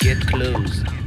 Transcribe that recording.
Get close.